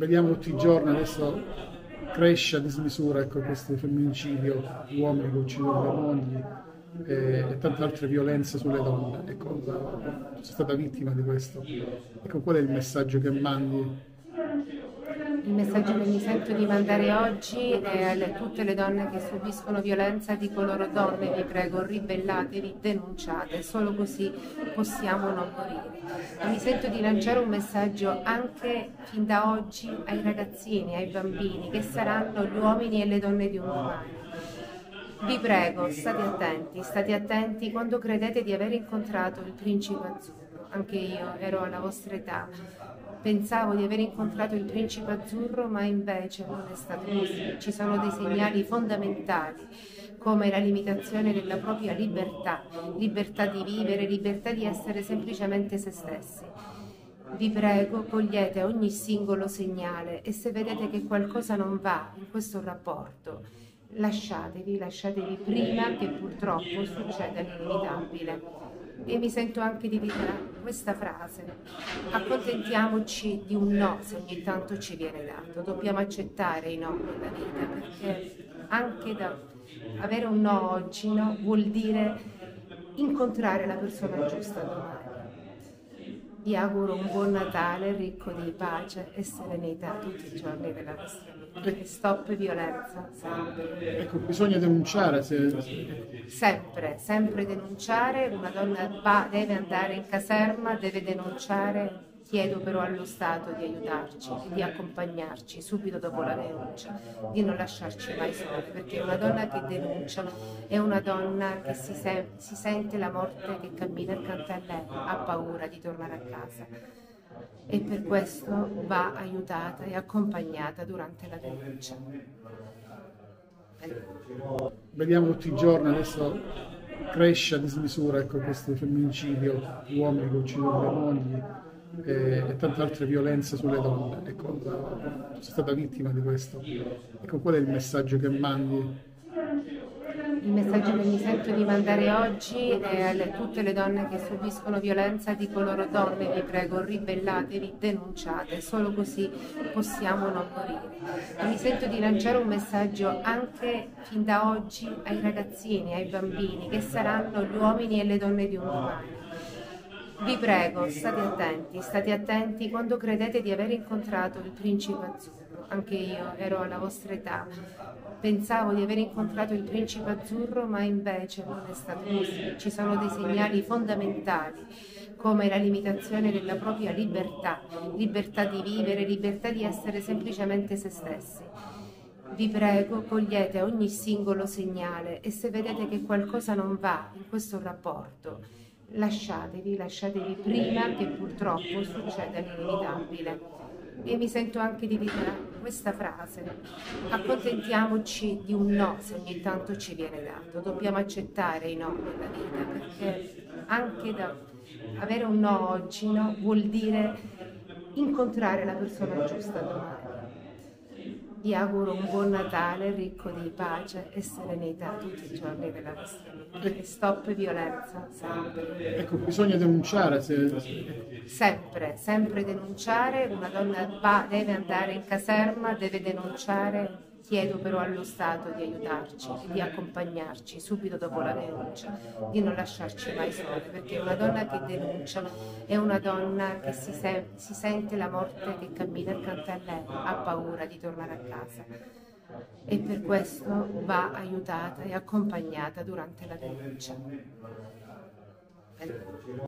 vediamo tutti i giorni, adesso cresce a dismisura ecco, questo femminicidio, uomini che uccidono le mogli e, e, tante altre violenze sulle donne. Ecco, sono stata vittima di questo. Ecco, qual è il messaggio che mandi il messaggio che mi sento di mandare oggi è a tutte le donne che subiscono violenza, dico loro donne, vi prego, ribellatevi, denunciate, solo così possiamo non morire. E mi sento di lanciare un messaggio anche fin da oggi ai ragazzini, ai bambini, che saranno gli uomini e le donne di un domani. Vi prego, state attenti, state attenti quando credete di aver incontrato il principe azzurro. Anche io ero alla vostra età Pensavo di aver incontrato il principe azzurro, ma invece non è stato così. Ci sono dei segnali fondamentali, come la limitazione della propria libertà, libertà di vivere, libertà di essere semplicemente se stessi. Vi prego, cogliete ogni singolo segnale e se vedete che qualcosa non va in questo rapporto, lasciatevi, lasciatevi prima che purtroppo succeda l'inevitabile e mi sento anche di dire questa frase. Accontentiamoci di un no se ogni tanto ci viene dato. Dobbiamo accettare i no nella vita perché anche da avere un no oggi no, vuol dire incontrare la persona giusta domani. Vi auguro un buon Natale ricco di pace e serenità tutti i giorni della vostra vita. E stop violenza, sempre. Ecco, bisogna denunciare se... Sempre, sempre denunciare. Una donna va, deve andare in caserma, deve denunciare Chiedo però allo Stato di aiutarci e di accompagnarci subito dopo la denuncia, di non lasciarci mai sole, perché una donna che denuncia è una donna che si, se si sente la morte che cammina accanto a lei, ha paura di tornare a casa e per questo va aiutata e accompagnata durante la denuncia. Vediamo tutti i giorni adesso cresce a dismisura ecco, questo femminicidio, uomini che uccidono le mogli e, e, tante altre violenze sulle donne. Ecco, sono stata vittima di questo. Ecco, qual è il messaggio che mandi? Il messaggio che mi sento di mandare oggi è a tutte le donne che subiscono violenza, dico loro donne, vi prego, ribellatevi, denunciate, solo così possiamo non morire. E mi sento di lanciare un messaggio anche fin da oggi ai ragazzini, ai bambini, che saranno gli uomini e le donne di un domani vi prego, state attenti, state attenti quando credete di aver incontrato il principe azzurro. Anche io ero alla vostra età. Pensavo di aver incontrato il principe azzurro, ma invece non è stato così. Ci sono dei segnali fondamentali, come la limitazione della propria libertà, libertà di vivere, libertà di essere semplicemente se stessi. Vi prego, cogliete ogni singolo segnale e se vedete che qualcosa non va in questo rapporto, lasciatevi, lasciatevi prima che purtroppo succeda l'inevitabile. E mi sento anche di dire questa frase, accontentiamoci di un no se ogni tanto ci viene dato, dobbiamo accettare i no nella vita perché anche da avere un no oggi no, vuol dire incontrare la persona giusta domani. Vi auguro un buon Natale ricco di pace e serenità tutti i giorni della vostra vita. E stop violenza, sempre. Ecco, bisogna denunciare se... Sempre, sempre denunciare. Una donna va, deve andare in caserma, deve denunciare Chiedo però allo Stato di aiutarci e di accompagnarci subito dopo la denuncia, di non lasciarci mai sole, perché una donna che denuncia è una donna che si, se si sente la morte che cammina accanto a lei, ha paura di tornare a casa e per questo va aiutata e accompagnata durante la denuncia.